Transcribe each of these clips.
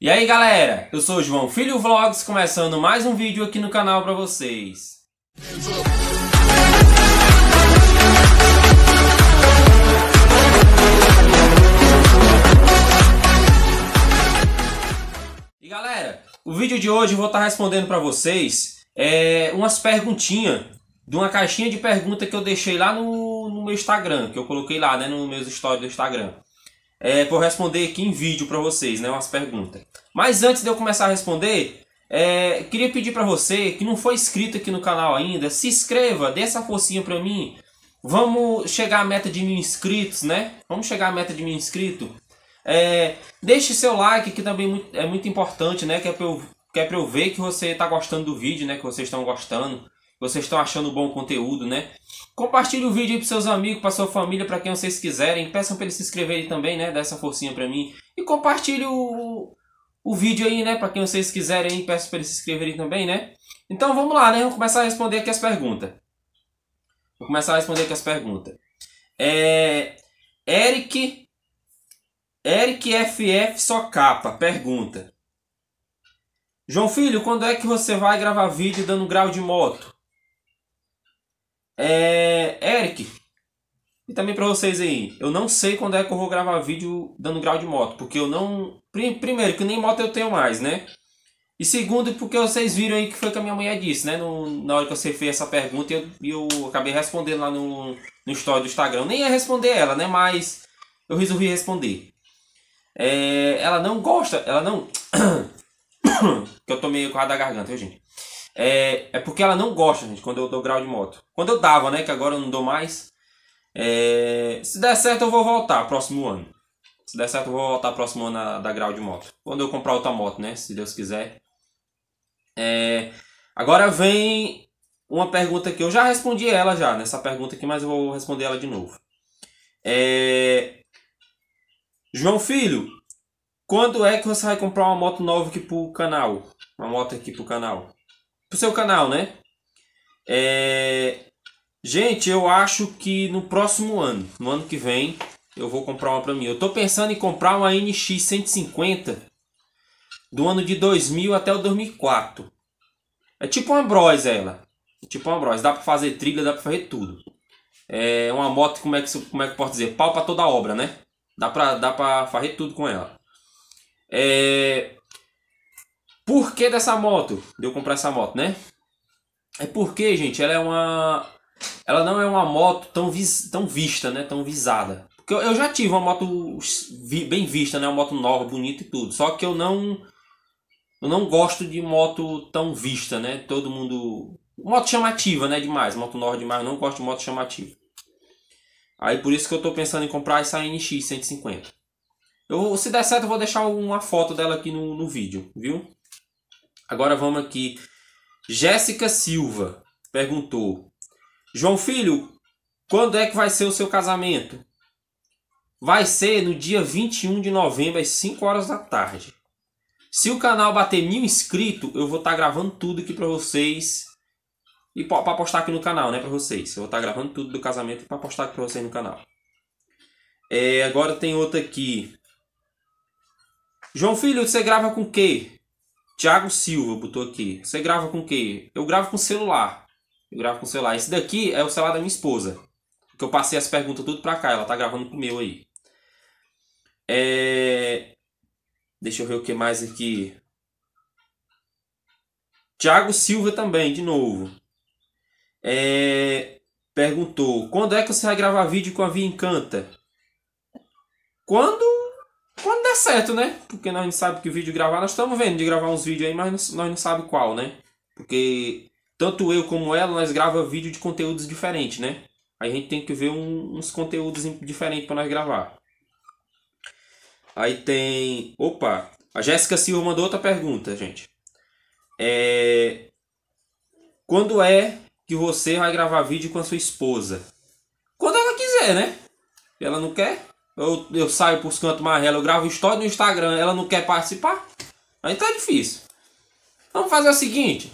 E aí galera, eu sou o João Filho Vlogs, começando mais um vídeo aqui no canal pra vocês. E galera, o vídeo de hoje eu vou estar respondendo pra vocês é, umas perguntinhas de uma caixinha de pergunta que eu deixei lá no, no meu Instagram, que eu coloquei lá, né, nos meus stories do Instagram é, vou responder aqui em vídeo para vocês, né, umas perguntas. Mas antes de eu começar a responder, é, queria pedir para você que não foi inscrito aqui no canal ainda, se inscreva, dê essa forcinha para mim. Vamos chegar à meta de mil inscritos, né? Vamos chegar à meta de mil inscritos. É, deixe seu like, que também é muito importante, né? Que é para eu, que é eu ver que você está gostando do vídeo, né? Que vocês estão gostando vocês estão achando bom conteúdo, né? Compartilhe o vídeo aí para seus amigos, para sua família, para quem vocês quiserem. Peçam para eles se inscreverem também, né? Dá essa forcinha para mim. E compartilhe o, o vídeo aí, né? Para quem vocês quiserem. Peço para eles se inscreverem também, né? Então vamos lá, né? Vamos começar a responder aqui as perguntas. Vou começar a responder aqui as perguntas. É... Eric... Eric FF só capa pergunta. João Filho, quando é que você vai gravar vídeo dando grau de moto? É, Eric, e também para vocês aí, eu não sei quando é que eu vou gravar vídeo dando grau de moto, porque eu não. Primeiro, que nem moto eu tenho mais, né? E segundo, porque vocês viram aí que foi que a minha mulher disse, né? No, na hora que você fez essa pergunta, eu, eu acabei respondendo lá no, no story do Instagram. Nem ia responder ela, né? Mas eu resolvi responder. É, ela não gosta, ela não. que eu tô meio com a da garganta, viu, gente? É, é porque ela não gosta, gente, quando eu dou grau de moto. Quando eu dava, né? Que agora eu não dou mais. É, se der certo, eu vou voltar próximo ano. Se der certo, eu vou voltar próximo ano a dar grau de moto. Quando eu comprar outra moto, né? Se Deus quiser. É, agora vem uma pergunta que eu já respondi ela já, nessa pergunta aqui, mas eu vou responder ela de novo. É, João Filho, quando é que você vai comprar uma moto nova aqui pro canal? Uma moto aqui pro canal pro seu canal, né? É... Gente, eu acho que no próximo ano, no ano que vem, eu vou comprar uma para mim. Eu tô pensando em comprar uma NX 150 do ano de 2000 até o 2004. É tipo uma Bros ela. É tipo uma Bros. Dá para fazer trilha, dá para fazer tudo. É uma moto, como é que, como é que posso dizer? Pau para toda obra, né? Dá pra, dá pra fazer tudo com ela. É... Por que dessa moto? De eu comprar essa moto, né? É porque, gente, ela é uma. Ela não é uma moto tão, vis... tão vista, né? Tão visada. Porque eu, já tive uma moto bem vista, né? Uma moto nova, bonita e tudo. Só que eu não. Eu não gosto de moto tão vista, né? Todo mundo. Moto chamativa, né? Demais. Moto nova demais. Eu não gosto de moto chamativa. Aí por isso que eu tô pensando em comprar essa NX 150. Eu, se der certo, eu vou deixar uma foto dela aqui no, no vídeo, viu? Agora vamos aqui. Jéssica Silva perguntou: João Filho, quando é que vai ser o seu casamento? Vai ser no dia 21 de novembro, às 5 horas da tarde. Se o canal bater mil inscritos, eu vou estar tá gravando tudo aqui para vocês. E para postar aqui no canal, né? Para vocês. Eu vou estar tá gravando tudo do casamento para postar aqui para vocês no canal. É, agora tem outra aqui. João Filho, você grava com o quê? Tiago Silva botou aqui. Você grava com o quê? Eu gravo com celular. Eu gravo com celular. Esse daqui é o celular da minha esposa. Que eu passei as perguntas tudo pra cá. Ela tá gravando com o meu aí. É... Deixa eu ver o que mais aqui. Tiago Silva também, de novo. É... Perguntou: Quando é que você vai gravar vídeo com a Via Encanta? Quando certo, né? Porque nós não sabemos que vídeo gravar. Nós estamos vendo de gravar uns vídeos aí, mas nós não sabemos qual, né? Porque tanto eu como ela, nós gravamos vídeo de conteúdos diferentes, né? Aí a gente tem que ver um, uns conteúdos diferentes para nós gravar. Aí tem... Opa! A Jéssica Silva mandou outra pergunta, gente. É... Quando é que você vai gravar vídeo com a sua esposa? Quando ela quiser, né? Ela não quer? Eu, eu saio pros cantos mais eu gravo história no Instagram, ela não quer participar? Aí tá difícil. Vamos fazer o seguinte.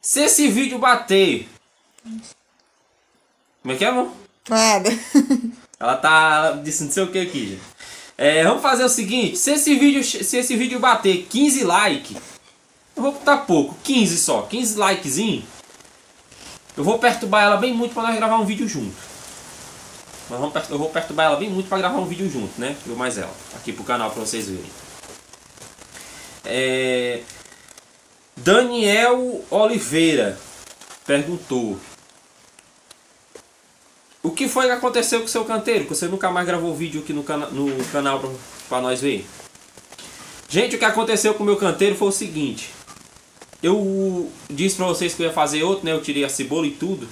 Se esse vídeo bater. Como é que é, amor? Nada. Ela tá. Ela disse não sei o que aqui, gente. É, vamos fazer o seguinte, se esse vídeo, se esse vídeo bater 15 likes, eu vou botar pouco, 15 só, 15 likezinho, eu vou perturbar ela bem muito para nós gravar um vídeo junto. Mas vamos, eu vou perturbar ela bem muito para gravar um vídeo junto, né? Eu mais ela, aqui pro canal para vocês verem. É... Daniel Oliveira perguntou o que foi que aconteceu com o seu canteiro? Que você nunca mais gravou vídeo aqui no, cana no canal para nós ver? Gente, o que aconteceu com o meu canteiro foi o seguinte. Eu disse para vocês que eu ia fazer outro, né? Eu tirei a cebola e tudo.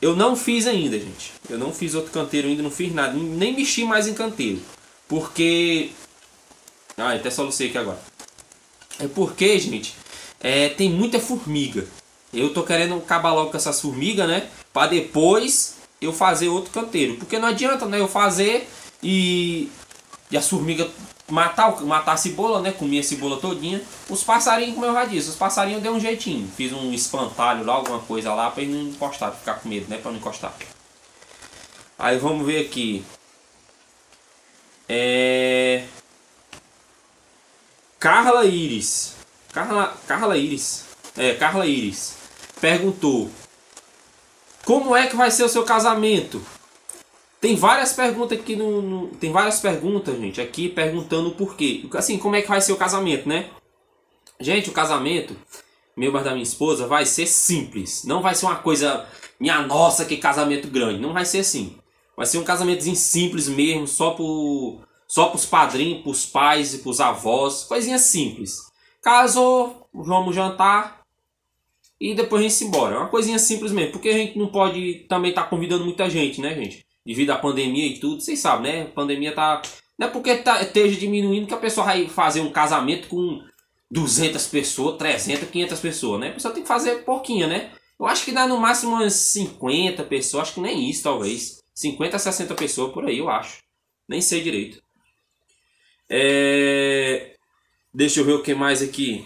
Eu não fiz ainda, gente. Eu não fiz outro canteiro ainda, não fiz nada. Nem mexi mais em canteiro. Porque... Ah, até solucei aqui agora. É porque, gente, é, tem muita formiga. Eu tô querendo acabar logo com essas formigas, né? Para depois eu fazer outro canteiro. Porque não adianta, né? Eu fazer e, e as formigas matar, matar a cebola, né? Comer a cebola todinha. Os passarinhos, como eu já disse, os passarinhos deu um jeitinho. Fiz um espantalho lá, alguma coisa lá, para ele não encostar, pra ficar com medo, né? Para não encostar. Aí vamos ver aqui. É... Carla Iris. Carla, Carla Iris. É, Carla Iris. Perguntou. Como é que vai ser o seu casamento? Tem várias perguntas aqui no, no, Tem várias perguntas, gente, aqui perguntando por quê. Assim, como é que vai ser o casamento, né? Gente, o casamento, meu mas da minha esposa, vai ser simples. Não vai ser uma coisa. Minha nossa, que casamento grande. Não vai ser assim. Vai ser um casamentozinho simples mesmo, só por. Só pros padrinhos, pros pais e pros avós. Coisinha simples. Casou, vamos jantar, e depois a gente se embora. É uma coisinha simples mesmo, porque a gente não pode também estar tá convidando muita gente, né, gente? Devido à pandemia e tudo, vocês sabem, né? A pandemia tá. Não é porque tá, esteja diminuindo que a pessoa vai fazer um casamento com 200 pessoas, 300, 500 pessoas, né? A pessoa tem que fazer pouquinha, né? Eu acho que dá no máximo umas 50 pessoas, acho que nem isso, talvez. 50 60 pessoas por aí, eu acho. Nem sei direito. É... Deixa eu ver o que mais aqui.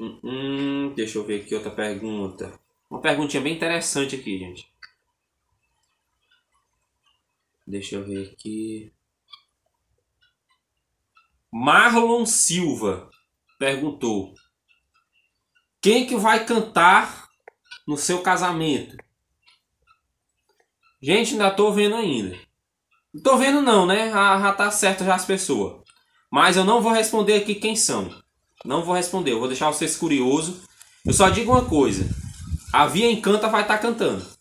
Hum, hum, deixa eu ver aqui outra pergunta. Uma perguntinha bem interessante aqui, gente. Deixa eu ver aqui. Marlon Silva perguntou: Quem que vai cantar no seu casamento? Gente, ainda tô vendo ainda. Não tô vendo não, né? Já, já tá certo já as pessoas. Mas eu não vou responder aqui quem são. Não vou responder, eu vou deixar vocês curiosos. Eu só digo uma coisa: a Via Encanta vai estar tá cantando.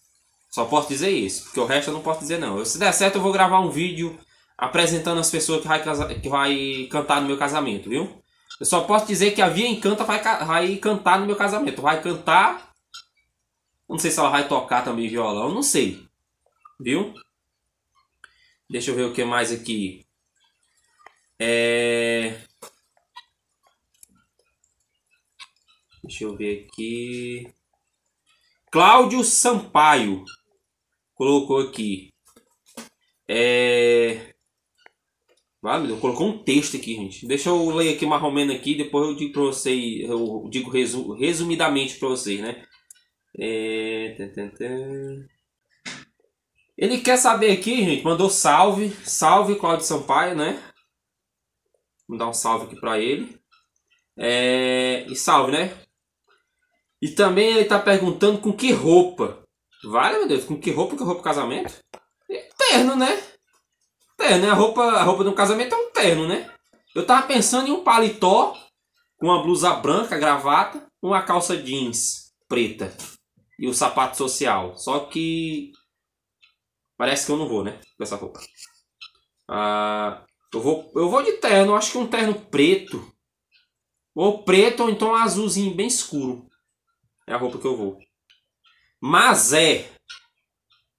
Só posso dizer isso, porque o resto eu não posso dizer não. Se der certo, eu vou gravar um vídeo apresentando as pessoas que vai, que vai cantar no meu casamento, viu? Eu só posso dizer que a Via Encanta vai, vai cantar no meu casamento. Vai cantar. Não sei se ela vai tocar também violão, não sei. Viu? Deixa eu ver o que mais aqui. É. Deixa eu ver aqui. Cláudio Sampaio colocou aqui. É. Eu colocou um texto aqui, gente. Deixa eu ler aqui menos aqui, depois eu digo para vocês, eu digo resu resumidamente para vocês, né? É... Ele quer saber aqui, gente, mandou salve, salve Cláudio Sampaio, né? Vou dar um salve aqui para ele. É... E salve, né? E também ele está perguntando com que roupa. Vale, meu Deus, com que roupa que roupa casamento? terno, né? Terno, né? A roupa, a roupa de um casamento é um terno, né? Eu tava pensando em um paletó com uma blusa branca, gravata, uma calça jeans preta e um sapato social. Só que parece que eu não vou, né? Com essa roupa. Ah, eu vou, eu vou de terno, acho que um terno preto. Ou preto ou então azulzinho bem escuro. É a roupa que eu vou. Mas é.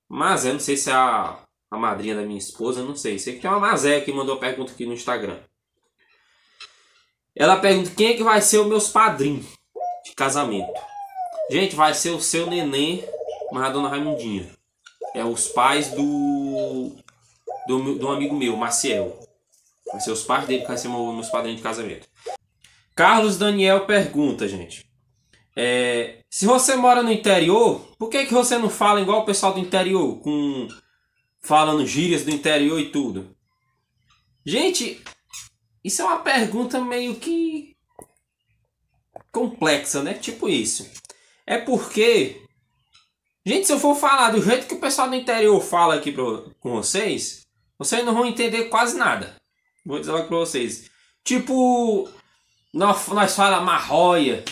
Mas é, não sei se é a, a madrinha da minha esposa, não sei. Sei que tem uma Mazé que mandou a pergunta aqui no Instagram. Ela pergunta quem é que vai ser os meus padrinhos de casamento. Gente, vai ser o seu neném, mas a dona Raimundinha. É os pais do, do, do amigo meu, Maciel. Vai ser os pais dele que vai ser meus padrinhos de casamento. Carlos Daniel pergunta, gente. É, se você mora no interior, por que, que você não fala igual o pessoal do interior, com falando gírias do interior e tudo? Gente, isso é uma pergunta meio que complexa, né? Tipo isso. É porque, gente, se eu for falar do jeito que o pessoal do interior fala aqui pro, com vocês, vocês não vão entender quase nada. Vou dizer logo pra vocês. Tipo, nós, nós marroia.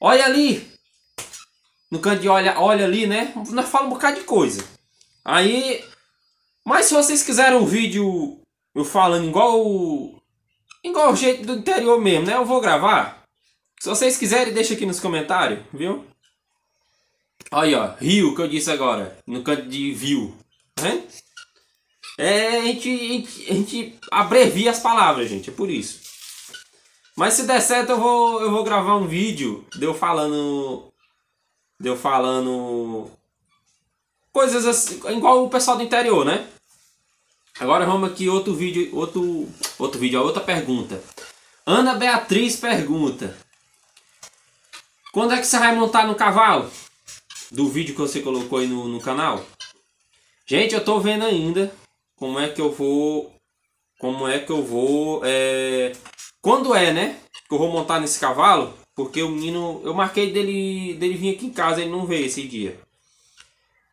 Olha ali. No canto de olha, olha ali, né? Nós falamos um bocado de coisa. Aí. Mas se vocês quiserem um vídeo eu falando igual. Igual o jeito do interior mesmo, né? Eu vou gravar. Se vocês quiserem, deixa aqui nos comentários, viu? Aí, ó. Rio, que eu disse agora. No canto de view. Né? É, a gente, a gente, a gente abrevia as palavras, gente. É por isso. Mas se der certo, eu vou, eu vou gravar um vídeo de eu falando. De eu falando. Coisas assim, igual o pessoal do interior, né? Agora vamos aqui outro vídeo, outro, outro vídeo, outra pergunta. Ana Beatriz pergunta: Quando é que você vai montar no cavalo? Do vídeo que você colocou aí no, no canal? Gente, eu tô vendo ainda como é que eu vou. Como é que eu vou. É, quando é, né? Que eu vou montar nesse cavalo. Porque o menino. Eu marquei dele, dele vir aqui em casa, ele não veio esse dia.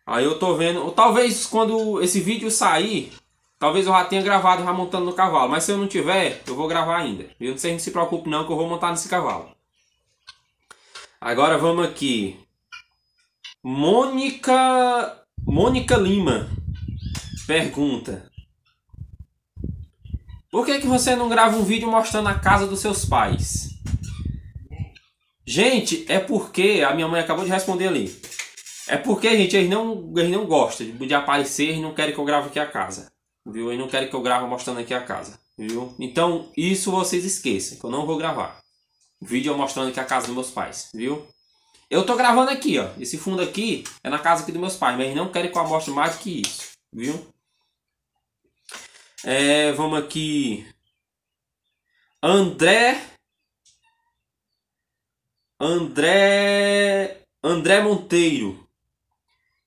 Aí eu tô vendo. Talvez quando esse vídeo sair. Talvez eu já tenha gravado já montando no cavalo. Mas se eu não tiver, eu vou gravar ainda. Eu, vocês não se preocupe não que eu vou montar nesse cavalo. Agora vamos aqui. Mônica. Mônica Lima pergunta: Por que, que você não grava um vídeo mostrando a casa dos seus pais? Gente, é porque a minha mãe acabou de responder ali. É porque, gente, eles não, eles não gostam de aparecer, eles não querem que eu grave aqui a casa. Viu? Eles não querem que eu grave mostrando aqui a casa. Viu? Então, isso vocês esqueçam, que eu não vou gravar. Vídeo mostrando aqui a casa dos meus pais, viu? Eu tô gravando aqui, ó. Esse fundo aqui é na casa aqui dos meus pais, mas eles não querem que eu mostre mais que isso, viu? É, vamos aqui. André. André. André Monteiro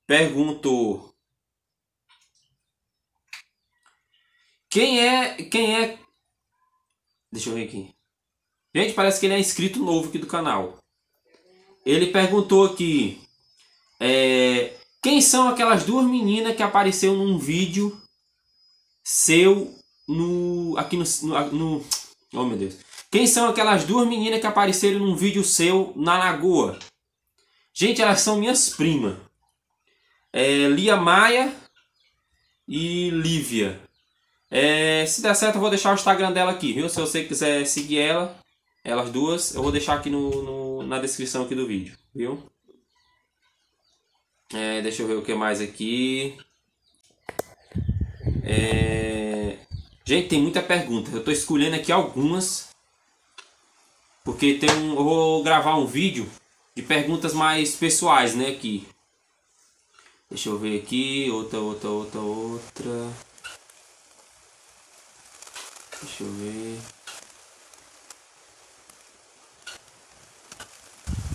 perguntou: Quem é. Quem é. Deixa eu ver aqui. Gente, parece que ele é inscrito novo aqui do canal. Ele perguntou aqui. É, quem são aquelas duas meninas que apareceu num vídeo seu no aqui no, no, no oh meu Deus. Quem são aquelas duas meninas que apareceram num vídeo seu na lagoa? Gente elas são minhas primas. É, Lia Maia e Lívia. É, se der certo eu vou deixar o Instagram dela aqui viu? Se você quiser seguir ela elas duas eu vou deixar aqui no, no na descrição aqui do vídeo viu? É, deixa eu ver o que mais aqui é... Gente, tem muita pergunta. Eu estou escolhendo aqui algumas. Porque tem um, eu vou gravar um vídeo de perguntas mais pessoais, né? Aqui. Deixa eu ver aqui. Outra, outra, outra, outra. Deixa eu ver.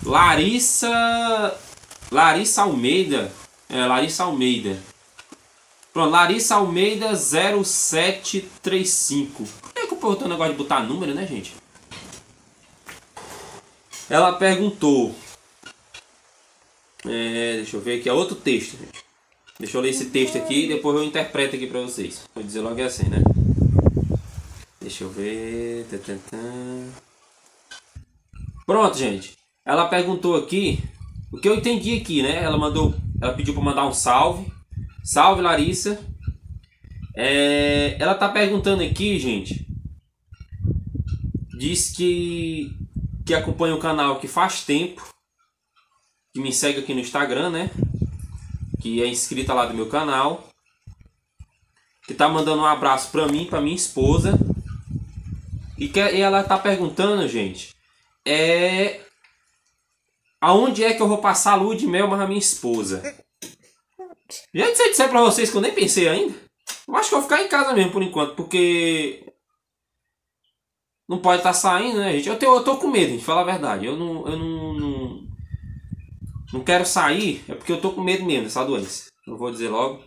Larissa. Larissa Almeida. É, Larissa Almeida. Pronto, Larissa Almeida 0735. Por que, que o povo negócio de botar número, né, gente? Ela perguntou. É, deixa eu ver aqui, é outro texto, gente. Deixa eu ler esse texto aqui e depois eu interpreto aqui pra vocês. Vou dizer logo assim, né? Deixa eu ver. Pronto, gente. Ela perguntou aqui. O que eu entendi aqui, né? Ela mandou. Ela pediu para mandar um salve. Salve Larissa. É, ela tá perguntando aqui, gente. Diz que que acompanha o canal que faz tempo, que me segue aqui no Instagram, né? Que é inscrita lá do meu canal. Que tá mandando um abraço pra mim, pra minha esposa. E que e ela tá perguntando, gente, é aonde é que eu vou passar a lua de mel para minha esposa? Gente, se eu disser pra vocês que eu nem pensei ainda, eu acho que eu vou ficar em casa mesmo por enquanto, porque não pode estar tá saindo, né, gente? Eu, tenho, eu tô com medo, gente, falar a verdade. Eu não, eu não, não, não quero sair, é porque eu tô com medo mesmo dessa doença. Eu vou dizer logo.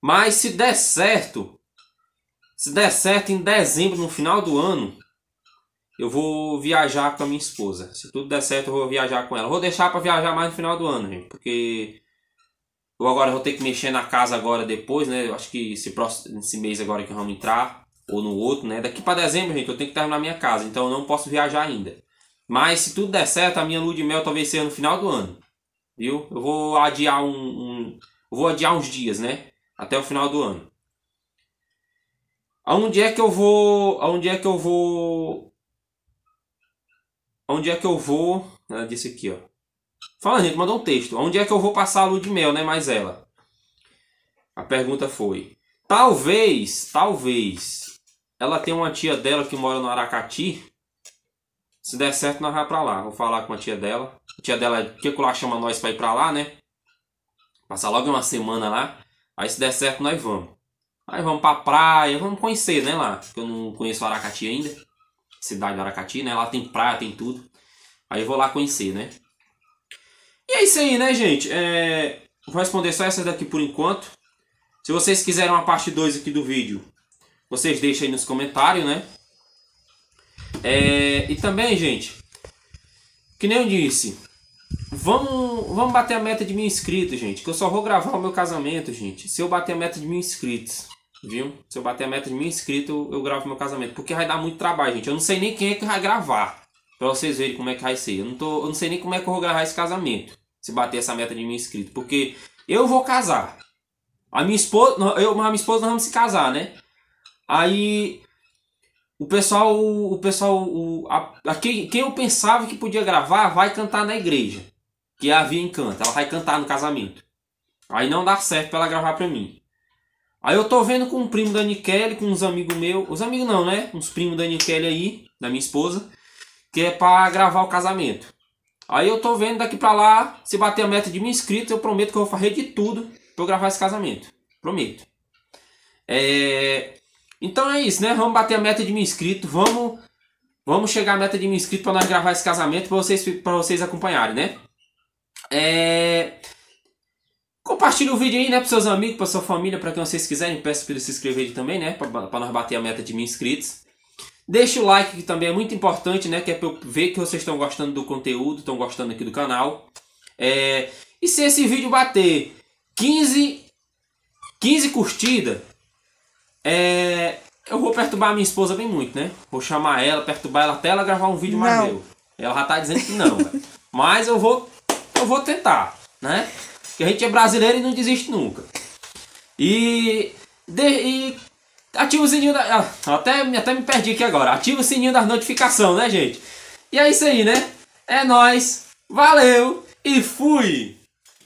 Mas se der certo, Se der certo, em dezembro, no final do ano, eu vou viajar com a minha esposa. Se tudo der certo, eu vou viajar com ela. Vou deixar para viajar mais no final do ano, gente, porque eu agora vou ter que mexer na casa agora depois, né? Eu acho que esse, próximo, esse mês agora que vamos entrar, ou no outro, né? Daqui para dezembro, gente, eu tenho que terminar minha casa, então eu não posso viajar ainda. Mas se tudo der certo, a minha lua de mel talvez seja no final do ano. Viu? Eu vou adiar um, um vou adiar uns dias, né? Até o final do ano. Aonde é que eu vou, aonde é que eu vou Onde é que eu vou? Ela disse aqui, ó. Fala, gente, mandou um texto. Onde é que eu vou passar a lua de mel, né? Mais ela. A pergunta foi: Talvez, talvez, ela tem uma tia dela que mora no Aracati. Se der certo, nós vamos pra lá. Vou falar com a tia dela. A tia dela, que lá chama nós pra ir pra lá, né? Passar logo uma semana lá. Aí se der certo, nós vamos. Aí vamos pra praia, vamos conhecer, né, lá. Porque eu não conheço Aracati ainda. Cidade do Aracati, né? Lá tem praia, tem tudo. Aí eu vou lá conhecer, né? E é isso aí, né, gente? É... Vou responder só essas daqui por enquanto. Se vocês quiserem uma parte 2 aqui do vídeo, vocês deixem aí nos comentários, né? É... E também, gente, que nem eu disse, vamos, vamos bater a meta de mil inscritos, gente. Que eu só vou gravar o meu casamento, gente. Se eu bater a meta de mil inscritos, viu? Se eu bater a meta de mil inscritos, eu gravo meu casamento. Porque vai dar muito trabalho, gente. Eu não sei nem quem é que vai gravar. Pra vocês verem como é que vai ser. Eu não, tô, eu não sei nem como é que eu vou gravar esse casamento. Se bater essa meta de mil inscritos. Porque eu vou casar. A minha esposa, eu, a minha esposa nós vamos se casar, né? Aí o pessoal, o pessoal, o, a, a, quem, quem eu pensava que podia gravar vai cantar na igreja, que a Via Encanta. Ela vai cantar no casamento. Aí não dá certo para ela gravar para mim. Aí eu tô vendo com um primo da Nikele, com uns amigos meus, os amigos não, né? Uns primos da Nikele aí, da minha esposa que é para gravar o casamento. Aí eu tô vendo daqui para lá, se bater a meta de mil inscritos, eu prometo que eu vou fazer de tudo para gravar esse casamento. Prometo. É... Então é isso, né? Vamos bater a meta de mil inscritos, vamos vamos chegar à meta de mil inscritos para nós gravar esse casamento para vocês para vocês acompanharem, né? É... Compartilhe o vídeo aí, né, para seus amigos, para sua família, para quem vocês quiserem. Peço para eles se inscreverem também, né, para nós bater a meta de mil inscritos. Deixa o like que também é muito importante, né? Que é para eu ver que vocês estão gostando do conteúdo, estão gostando aqui do canal. É... E se esse vídeo bater 15, 15 curtidas, é... eu vou perturbar a minha esposa bem muito, né? Vou chamar ela, perturbar ela até ela gravar um vídeo não. mais meu. Ela já tá dizendo que não, Mas eu vou, eu vou tentar, né? Porque a gente é brasileiro e não desiste nunca. E, de, e Ativa o sininho da. Ah, ah, até, até me perdi aqui agora. Ativa o sininho das notificações, né, gente? E é isso aí, né? É nós. Valeu e fui!